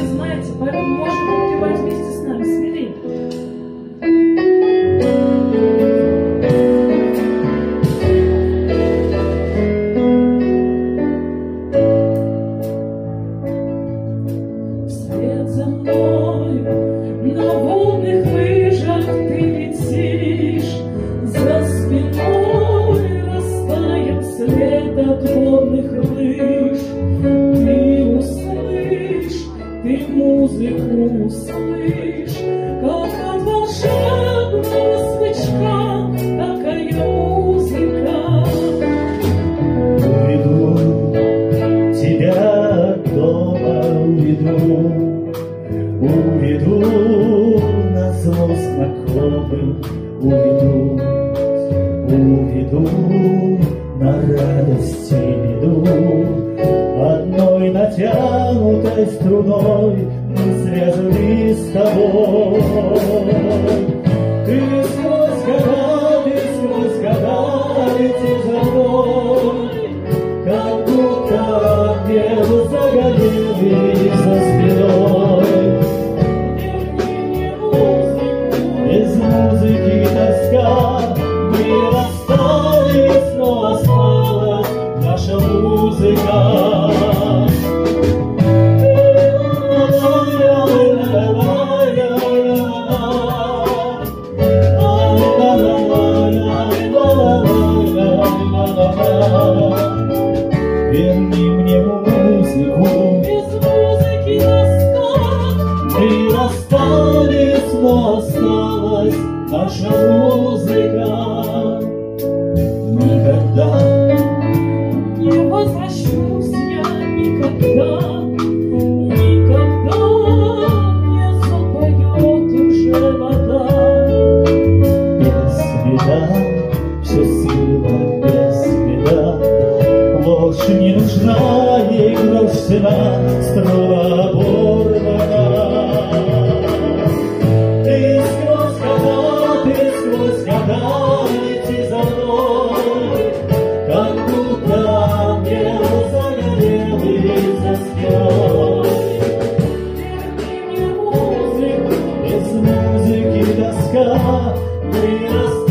все знаете, поэтому можно подпевать вместе с нами. Смелее. След от водных лыж. Ты музыку услышь, Как от волшебного смычка такая музыка. Уведу тебя дома, уведу, уведу на зло знакомым, уведу, уведу на радости веду. Одной натянутой струной мы связаны с тобой. Ты сквозь года, сквозь года летишь как будто небо загорелись за спиной. Без музыки тоска, мы расстались, но осталась наша музыка. Ложь не нужна, ей грош цена, музыки тоска,